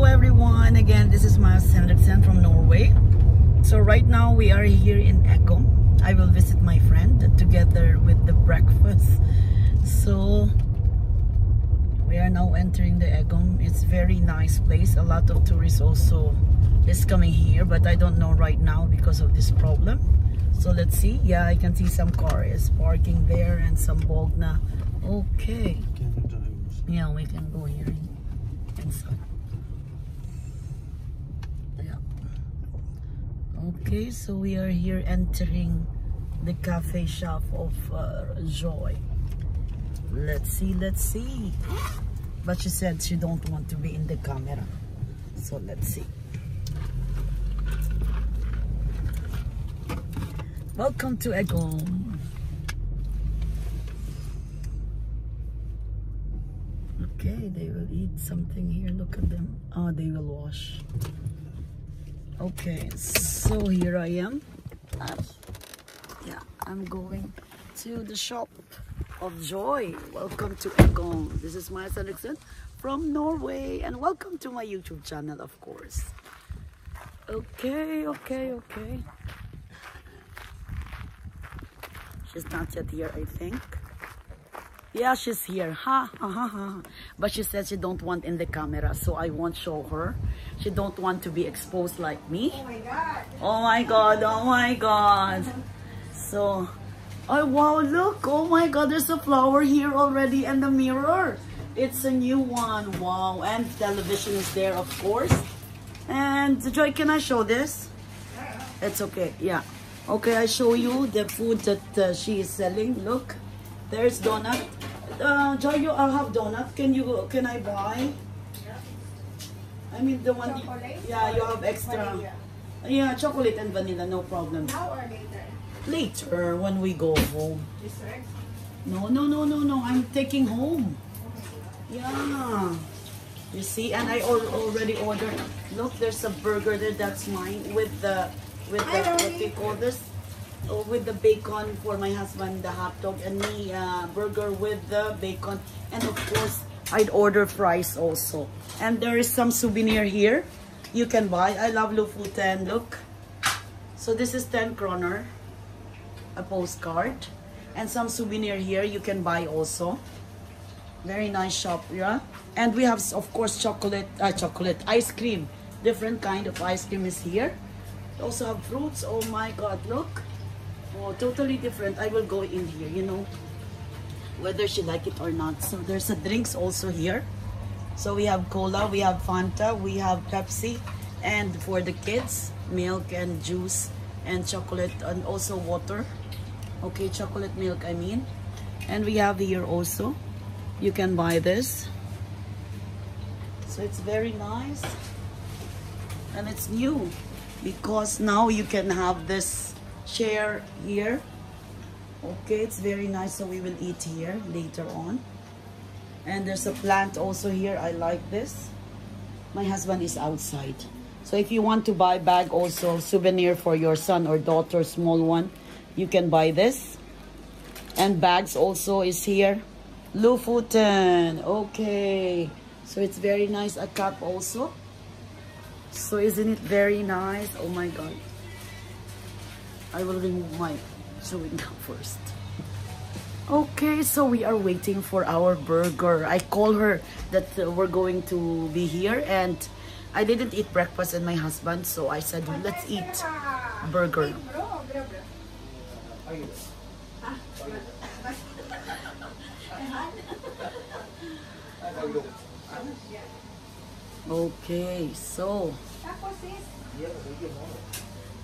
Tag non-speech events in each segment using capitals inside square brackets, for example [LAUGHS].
Hello everyone, again this is Miles Henriksen from Norway. So right now we are here in Eggum. I will visit my friend together with the breakfast. So we are now entering the Eggum. It's very nice place. A lot of tourists also is coming here but I don't know right now because of this problem. So let's see. Yeah, I can see some cars parking there and some Bogna. Okay. Yeah, we can go here inside. Okay so we are here entering the cafe shop of uh, joy. Let's see let's see. But she said she don't want to be in the camera. So let's see. Welcome to Eggum. Okay they will eat something here. Look at them. Oh they will wash okay so here i am. Yeah i'm going to the shop of joy. Welcome to Eggum. This is my selection from norway and welcome to my youtube channel of course. Okay okay okay. She's not yet here i think yeah she's here. Ha ha ha ha but she said she don't want in the camera so i won't show her. She don't want to be exposed like me. Oh my god. Oh my god oh my god. So oh wow look. Oh my god there's a flower here already and the mirror. It's a new one. Wow. And television is there of course. And joy can i show this? It's okay. Yeah. Okay i show you the food that uh, she is selling. Look. There's donut. Joy, you I have donut. Can you can I buy? I mean the one. Chocolate? Yeah, you have extra. Vanilla. Yeah, chocolate and vanilla, no problem. Now or later? Later when we go home. Dessert? No, no, no, no, no. I'm taking home. Yeah. You see, and I al already ordered. Look, there's a burger there. That's mine with the with the what do you call this? With the bacon for my husband, the hot dog, and me uh, burger with the bacon, and of course I'd order fries also. And there is some souvenir here you can buy. I love Lofoten. Look, so this is 10 kroner, a postcard, and some souvenir here you can buy also. Very nice shop, yeah. And we have, of course, chocolate, uh, chocolate ice cream. Different kind of ice cream is here. Also have fruits. Oh my God, look. Oh, totally different. I will go in here, you know, whether she like it or not. So there's a drinks also here. So we have cola, we have Fanta, we have Pepsi, and for the kids, milk and juice and chocolate and also water. Okay, chocolate milk, I mean. And we have here also, you can buy this. So it's very nice. And it's new because now you can have this chair here. Okay it's very nice so we will eat here later on. And there's a plant also here. I like this. My husband is outside. So if you want to buy bag also souvenir for your son or daughter small one you can buy this. And bags also is here. Lofoten okay. So it's very nice a cup also. So isn't it very nice? Oh my god I will remove my chewing gum first. Okay, so we are waiting for our burger. I call her that uh, we're going to be here and I didn't eat breakfast and my husband, so I said, let's eat burger. Okay, so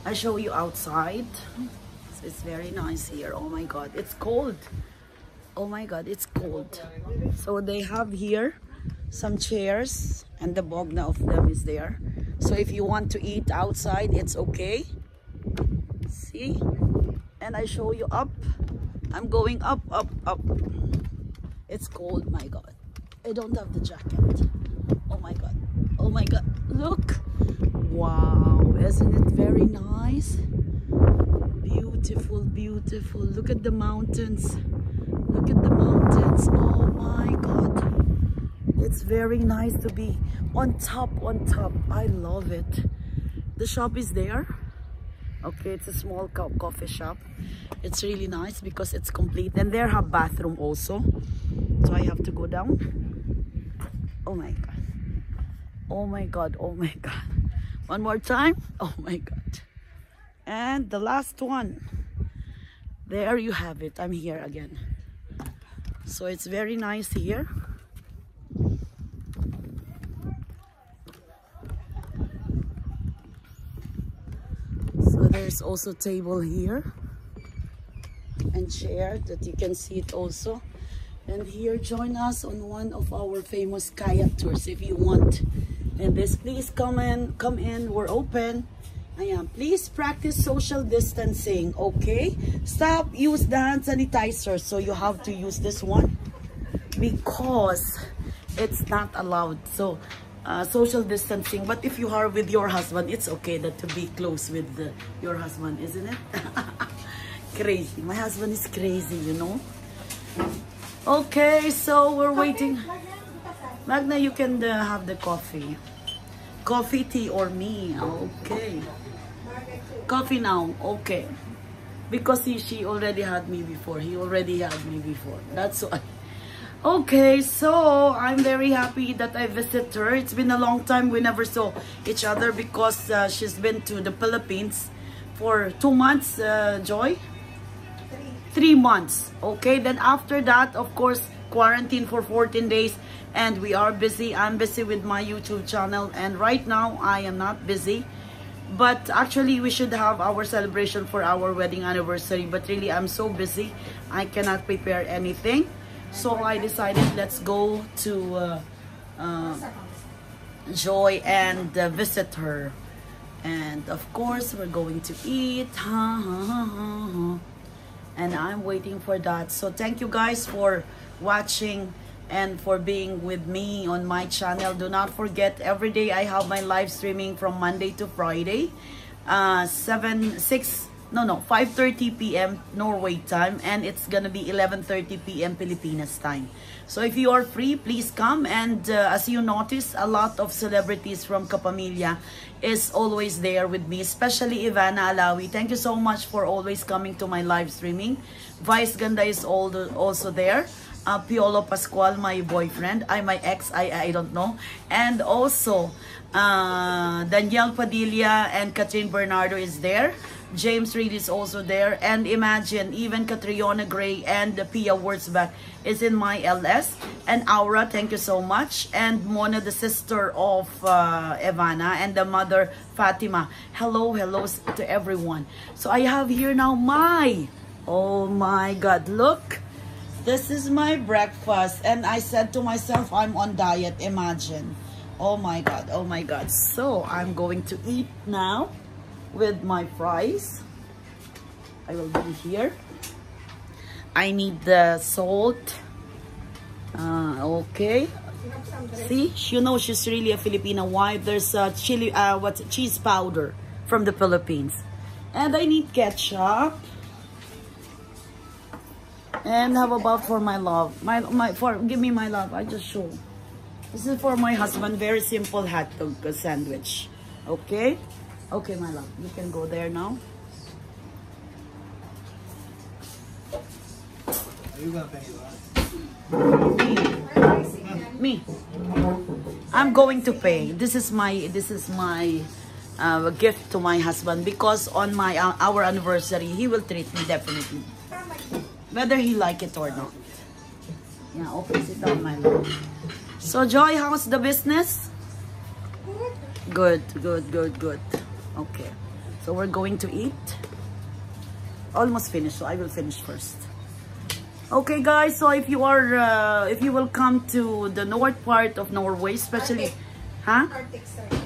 I show you outside. It's very nice here. Oh my god, it's cold. Oh my god, it's cold. So they have here some chairs and the bogna of them is there. So if you want to eat outside, it's okay. See? And I show you up. I'm going up, up, up. It's cold, my god. I don't have the jacket. Oh my god. Oh my god. Look. Wow. Isn't it very nice? Beautiful, beautiful. Look at the mountains. Look at the mountains. Oh my god. It's very nice to be on top, on top. I love it. The shop is there. Okay, it's a small co coffee shop. It's really nice because it's complete. And there have bathroom also. So I have to go down. Oh my God. Oh my God. Oh my [LAUGHS] God. One more time. Oh my God. And the last one. There you have it. I'm here again. So it's very nice here. So there's also table here and chair that you can see it also and here join us on one of our famous kayak tours if you want and this please come in come in we're open I am please practice social distancing okay stop use the hand sanitizer so you have to use this one because it's not allowed so uh, social distancing. But if you are with your husband, it's okay that to be close with the, your husband, isn't it? [LAUGHS] crazy. My husband is crazy, you know. Okay, so we're waiting. Magna, you can uh, have the coffee. Coffee, tea, or me. Okay. Coffee now. Okay. Because he, she already had me before. He already had me before. That's why. [LAUGHS] Okay, so I'm very happy that I visit her. It's been a long time we never saw each other because uh, she's been to the Philippines for two months, uh, Joy? Three. Three months. Okay, then after that, of course, quarantine for 14 days and we are busy. I'm busy with my YouTube channel and right now I am not busy. But actually, we should have our celebration for our wedding anniversary. But really, I'm so busy. I cannot prepare anything. So I decided let's go to uh, uh, Joy and uh, visit her. And of course, we're going to eat. and I'm waiting for that. So thank you guys for watching and for being with me on my channel. Do not forget, every day I have my live streaming from Monday to Friday. Uh, 7, 6, no no 5:30 p.m. Norway time and it's gonna be 11:30 p.m. Filipinas time so if you are free please come and uh, as you notice a lot of celebrities from Kapamilya is always there with me especially Ivana Alawi thank you so much for always coming to my live streaming Vice Ganda is also there uh, Piolo Pascual, my boyfriend, I my ex, I I don't know, and also uh, Daniel Padilla and Kathryn Bernardo is there. James Reid is also there. And imagine, even Catriona Gray and the Pia Wurzbach is in my LS. And Aura, thank you so much. And Mona, the sister of uh, Ivana, and the mother, Fatima. Hello, hello to everyone. So I have here now my, oh my God, look. This is my breakfast. And I said to myself, I'm on diet, imagine. Oh my God, oh my God. So I'm going to eat now with my fries. I will be here. I need the salt. Uh, okay. See, you know she's really a Filipino wife. There's a chili, uh, what cheese powder from the Philippines, and I need ketchup. And how about for my love? My my for give me my love. I just show. This is for my husband. Very simple hot dog sandwich. Okay. Okay, my love. You can go there now. Are you gonna pay Me. Me. I'm going to pay. This is my this is my uh, gift to my husband because on my uh, our anniversary he will treat me definitely, whether he like it or not. Yeah, open it down, my love. So Joy, how's the business? Good, good, good, good. Okay. So we're going to eat. Almost finished, so I will finish first. Okay, guys. So if you are, uh, if you will come to the north part of Norway, especially, Arctic. huh? Arctic Circle.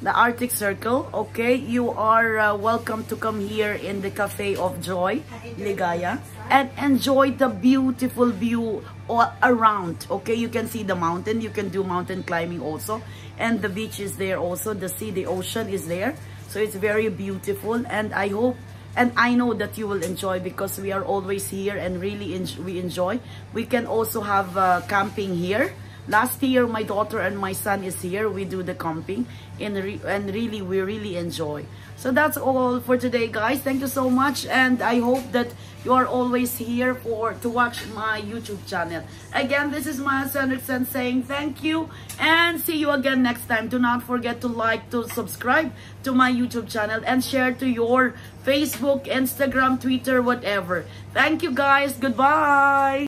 The Arctic Circle. Okay, you are uh, welcome to come here in the Cafe of Joy, Ligaya, and enjoy the beautiful view all around. Okay, you can see the mountain. You can do mountain climbing also, and the beach is there also. The sea, the ocean is there. So it's very beautiful and I hope and I know that you will enjoy because we are always here and really en we enjoy. We can also have uh, camping here Last year, my daughter and my son is here. We do the camping and, re and really, we really enjoy. So that's all for today, guys. Thank you so much. And I hope that you are always here for to watch my YouTube channel. Again, this is Maya Henriksen saying thank you and see you again next time. Do not forget to like, to subscribe to my YouTube channel and share to your Facebook, Instagram, Twitter, whatever. Thank you, guys. Goodbye.